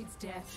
Means death.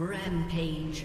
Rampage.